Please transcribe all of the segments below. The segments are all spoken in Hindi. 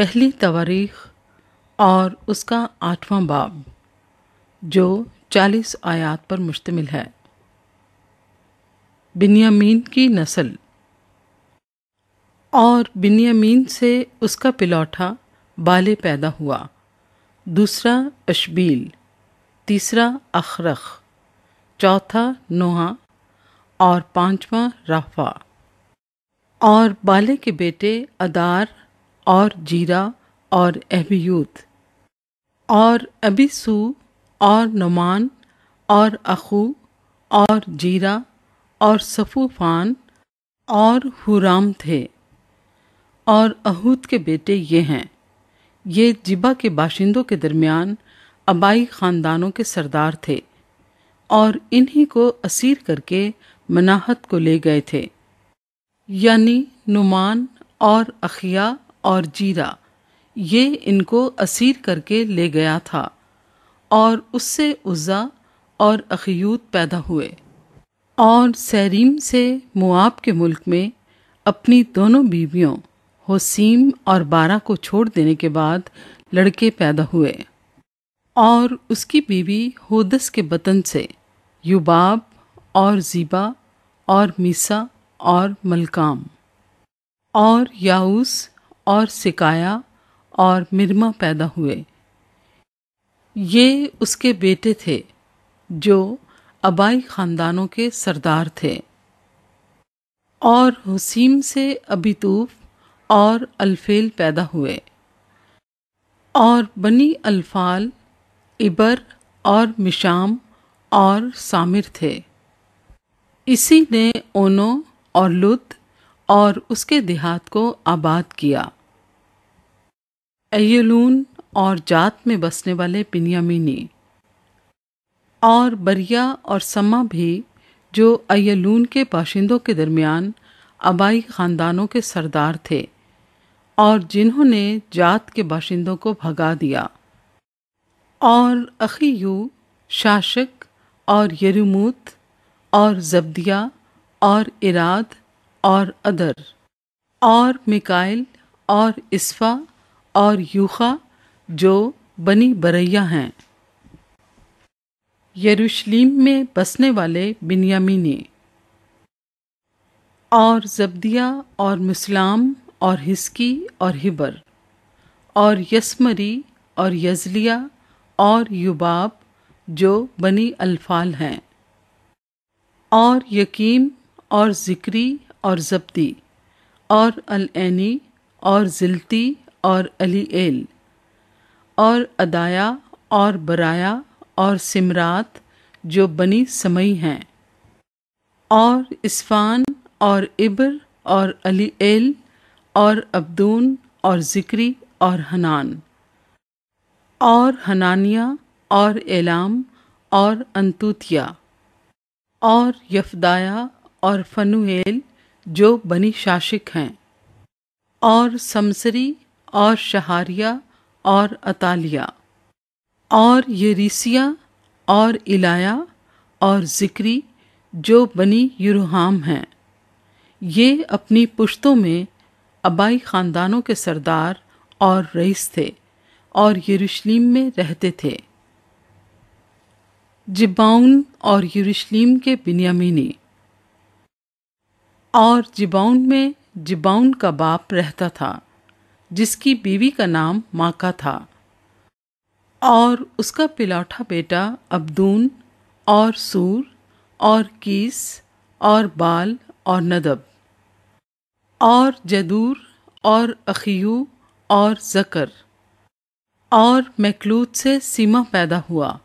पहली तवारीख और उसका आठवां बाब, जो चालीस आयात पर मुश्तमिल है। बिन्यामीन की नस्ल। और बिन्यामीन से उसका पिलौठा बाले पैदा हुआ। दूसरा अशबील, तीसरा अखरख, चौथा नोहा और पांचवा राफा। और बाले के बेटे अदार और जीरा और एबियूत और अबिसू और नुमान और अखू और जीरा और सफूफान और हुराम थे। और अहूद के बेटे ये हैं, ये जिबा के बाशिंदों के दरमियान अबाई ख़ानदानों के सरदार थे और इन्हीं को असीर करके मनाहत को ले गए थे। यानी नुमान और अखिया और जीरा। ये इनको असीर करके ले गया था और उससे उज़ा और अखियूत पैदा हुए। और सैरीम से मुआब के मुल्क में अपनी दोनों बीवियों, होसीम और बारा को छोड़ देने के बाद लड़के पैदा हुए। और उसकी बीवी होदस के बतन से युबाब और जीबा और मीसा और मलकाम। और याऊस और सिकाया और मिरमा पैदा हुए। ये उसके बेटे थे, जो अबाई ख़ानदानों के सरदार थे। और हुसीम से अबितूफ और अल्फेल पैदा हुए। और बनी अल्फाल, इबर और मिशाम और सामिर थे। इसी ने ओनो और लुत और उसके देहात को आबाद किया। अयलून और जात में बसने वाले पिनियामीनी और बरिया और समा भी, जो अयलून के बाशिंदों के दरमियान आबाई ख़ानदानों के सरदार थे और जिन्होंने जात के बाशिंदों को भगा दिया। और अखीयू, शाशक और यरुमूत और जब्दिया और इराद और अदर, और मिकाइल, और इसफ़ा, और यूखा, जो बनी बरैया हैं। यरूशलेम में बसने वाले बिन्यामीनी, और जब्दिया, और मुसलाम, और हिस्की, और हिबर, और यसमरी, और यजलिया, और युबाब, जो बनी अल्फाल हैं। और यकीम, और ज़िक्री और जब्ती, और अलैनी और जिलती, और अली एल और अदाया, और बराया, और सिमरात, जो बनी समई हैं, और इस्फान, और इब्र, और अली एल और अब्दून, और ज़िक्री, और हनान, और हनानिया, और एलाम, और अंतुतिया, और यफदाया, और फनुएल जो बनी शाशिक हैं, और समसरी, और शहारिया, और अतालिया, और यरीसिया, और इलाया, और ज़िक्री, जो बनी यूरुहाम हैं। ये अपनी पुश्तों में अबाई ख़ानदानों के सरदार और रईस थे, और यरूशलेम में रहते थे। जिबाउन और यरूशलेम के बिन्यामीनी और जिबाउन में जिबाउन का बाप रहता था, जिसकी बीवी का नाम माका था। और उसका पिलौठा बेटा अब्दून और सूर और कीस और बाल और नदब और जदूर और अखियू और जकर और मैकलूत से सीमा पैदा हुआ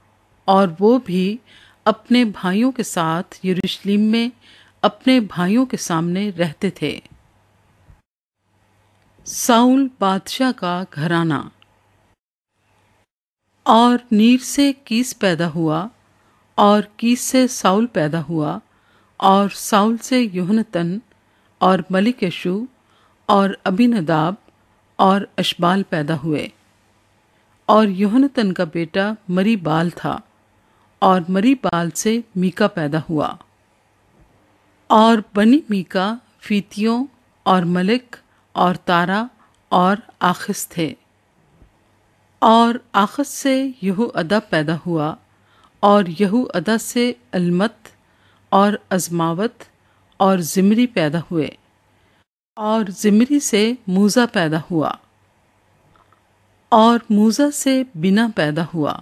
और वो भी अपने भाइयों के साथ यरूशलेम में अपने भाइयों के सामने रहते थे। साउल बादशाह का घराना। और नीर से कीस पैदा हुआ, और कीस से साउल पैदा हुआ, और साउल से योहनतन और मलिकशु, और अबिनदाब, और अशबाल पैदा हुए। और योहनतन का बेटा मरी बाल था, और मरी बाल से मीका पैदा हुआ। और बनी मीका, फीतियों और मलिक और तारा और आखिस थे। और आखिस से यहू अदा पैदा हुआ और यहू अदा से अलमत और अजमावत और ज़िमरी पैदा हुए और ज़िमरी से मूज़ा पैदा हुआ और मूज़ा से बिना पैदा हुआ।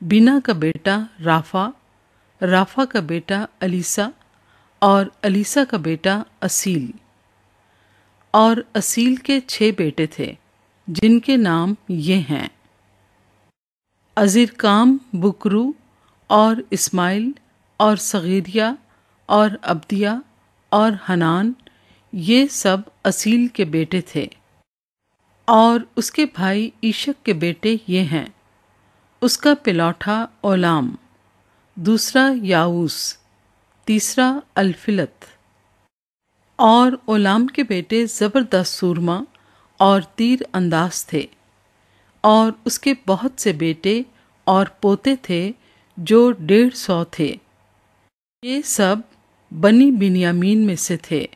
बिना का बेटा राफा राफा का बेटा अलीसा और अलीसा का बेटा असील। और असील के छह बेटे थे, जिनके नाम ये हैं। अजीरकाम, बुकरू और इस्माइल और सगीरिया और अब्दिया और हनान, ये सब असील के बेटे थे। और उसके भाई ईशक के बेटे ये हैं। उसका पिलौठा ओलाम, दूसरा याऊस तीसरा अलफिलत। और ओलाम के बेटे ज़बरदस्त सूरमा और तीर अंदाज थे। और उसके बहुत से बेटे और पोते थे जो डेढ़ सौ थे। ये सब बनी बिनियामीन में से थे।